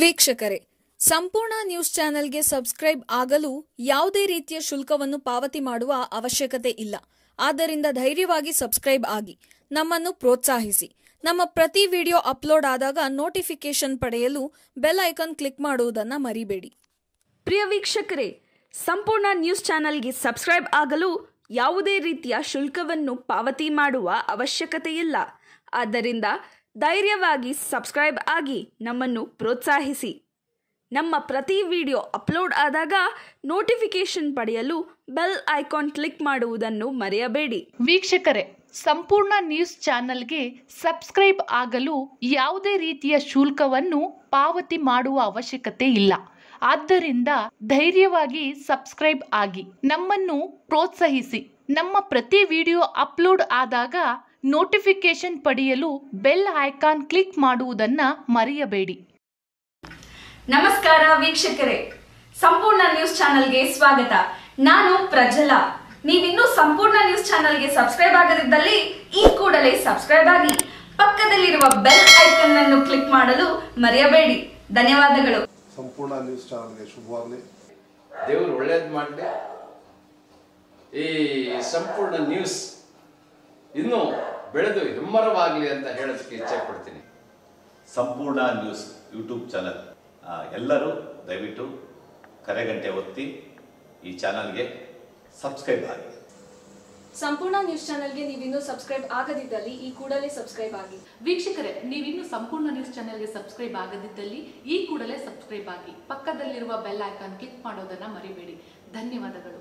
ವೀಕ್ಷಕರೇ, ಸಂಪೂರ್ಣ ನ್ಯೂಸ್ ಚಾನೆಲ್ಗೆ ಸಬ್ಸ್ಕ್ರೈಬ್ ಆಗಲು ಯಾವುದೇ ರೀತಿಯ ಶುಲ್ಕವನ್ನು ಪಾವತಿ ಮಾಡುವ ಅವಶ್ಯಕತೆ ಇಲ್ಲ. ಆದ್ದರಿಂದ ಧೈರ್ಯವಾಗಿ ಸಬ್ಸ್ಕ್ರೈಬ್ ಆಗಿ, ನಮ್ಮನ್ನು ಪ್ರೋತ್ಸಾಹಿಸಿ. ನಮ್ಮ ಪ್ರತಿ ವಿಡಿಯೋ ಅಪ್ಲೋಡ್ ಆದಾಗ ನೋಟಿಫಿಕೇಶನ್ ಪಡೆಯಲು ಬೆಲ್ ಐಕಾನ್ ಕ್ಲಿಕ್ ಮಾಡುವುದನ್ನು ಮರಿಬೇಡಿ. ಪ್ರಿಯ ವೀಕ್ಷಕರೇ, ಸಂಪೂರ್ಣ ನ್ಯೂಸ್ ಚಾನೆಲ್ಗೆ ಸಬ್ಸ್ಕ್ರೈಬ್ ಆಗಲು ಯಾವುದೇ ರೀತಿಯ ಶುಲ್ಕವನ್ನು ಪಾವತಿ ಮಾಡುವ ಅವಶ್ಯಕತೆ ಇಲ್ಲ ಆದ್ದರಿಂದ ಧೈರ್ಯವಾಗಿ ಸಬ್ಸ್ಕ್ರೈಬ್ ಆಗಿ ನಮ್ಮನ್ನು ಪ್ರೋತ್ಸಾಹಿಸಿ. ನಮ್ಮ ಪ್ರತಿ ವಿಡಿಯೋ ಅಪ್ಲೋಡ್ ಆದಾಗ ನೋಟಿಫಿಕೇಶನ್ ಪಡೆಯಲು ಬೆಲ್ ಐಕಾನ್ ಕ್ಲಿಕ್ ಮಾಡುವುದನ್ನು ಮರೆಯಬೇಡಿ. ವೀಕ್ಷಕರೇ, ಸಂಪೂರ್ಣ ನ್ಯೂಸ್ ಚಾನೆಲ್ಗೆ ಸಬ್ಸ್ಕ್ರೈಬ್ ಆಗಲು ಯಾವುದೇ ರೀತಿಯ ಶುಲ್ಕವನ್ನು ಪಾವತಿ ಮಾಡುವ ಅವಶ್ಯಕತೆ ಇಲ್ಲ. ಆದ್ದರಿಂದ ಧೈರ್ಯವಾಗಿ ಸಬ್ಸ್ಕ್ರೈಬ್ ಆಗಿ ನಮ್ಮನ್ನು ಪ್ರೋತ್ಸಾಹಿಸಿ. ನಮ್ಮ ಪ್ರತಿ ವಿಡಿಯೋ ಅಪ್ಲೋಡ್ ಆದಾಗ ನೋಟಿಫಿಕೇಶನ್ ಪಡೆಯಲು ಬೆಲ್ ಐಕಾನ್ ಕ್ಲಿಕ್ ಮಾಡುವುದನ್ನ ಮರೆಯಬೇಡಿ. ನಮಸ್ಕಾರ ವೀಕ್ಷಕರೇ. ಸಂಪೂರ್ಣ ನ್ಯೂಸ್ ಚಾನೆಲ್ಗೆ ಸ್ವಾಗತ. ನಾನು ಪ್ರಜಲಾ ನೀವಿನ್ನೂ ಸಂಪೂರ್ಣ ನ್ಯೂಸ್ ಚಾನೆಲ್ಗೆ ಸಬ್ಸ್ಕ್ರೈಬ್ ಆಗದಿದ್ದಲ್ಲಿ ಈ ಕೂಡಲೇ ಸಬ್ಸ್ಕ್ರೈಬ್ ಆಗಿ ಪಕ್ಕದಲ್ಲಿರುವ ಬೆಲ್ ಐಕನ್ ಅನ್ನು ಕ್ಲಿಕ್ ಮಾಡಲು ಮರೆಯಬೇಡಿ. ಧನ್ಯವಾದಗಳು. ಸಂಪೂರ್ಣ ನ್ಯೂಸ್ ಚಾನಲ್ಗೆ ಶುಭವಾಗಲಿ. ದೇವರು ಒಳ್ಳೇದು ಮಾಡಲಿ. ಈ ಸಂಪೂರ್ಣ ನ್ಯೂಸ್ ಇನ್ನೂ ಬೆಳೆದು ಹೆಮ್ಮರವಾಗಲಿ ಅಂತ ಹೇಳೋದಕ್ಕೆ ಇಚ್ಛೆ ಪಡ್ತೀನಿ. ಸಂಪೂರ್ಣ ನ್ಯೂಸ್ ಯೂಟ್ಯೂಬ್ ಚಾನಲ್ ಎಲ್ಲರೂ ದಯವಿಟ್ಟು ಕರೆಗಂಟೆ ಒತ್ತಿ ಈ ಚಾನಲ್ಗೆ ಸಬ್ಸ್ಕ್ರೈಬ್ ಆಗಿ. ಸಂಪೂರ್ಣ ನ್ಯೂಸ್ ಚಾನಲ್ಗೆ ನೀವಿನ್ನೂ ಸಬ್ಸ್ಕ್ರೈಬ್ ಆಗದಿದ್ದಲ್ಲಿ ಈ ಕೂಡಲೇ ಸಬ್ಸ್ಕ್ರೈಬ್ ಆಗಿ. ವೀಕ್ಷಕರೇ ನೀವಿನ್ನು ಸಂಪೂರ್ಣ ನ್ಯೂಸ್ ಚಾನೆಲ್ಗೆ ಸಬ್ಸ್ಕ್ರೈಬ್ ಆಗದಿದ್ದಲ್ಲಿ ಈ ಕೂಡಲೇ ಸಬ್ಸ್ಕ್ರೈಬ್ ಆಗಿ. ಪಕ್ಕದಲ್ಲಿರುವ ಬೆಲ್ ಐಕಾನ್ ಕ್ಲಿಕ್ ಮಾಡೋದನ್ನ ಮರಿಬೇಡಿ. ಧನ್ಯವಾದಗಳು.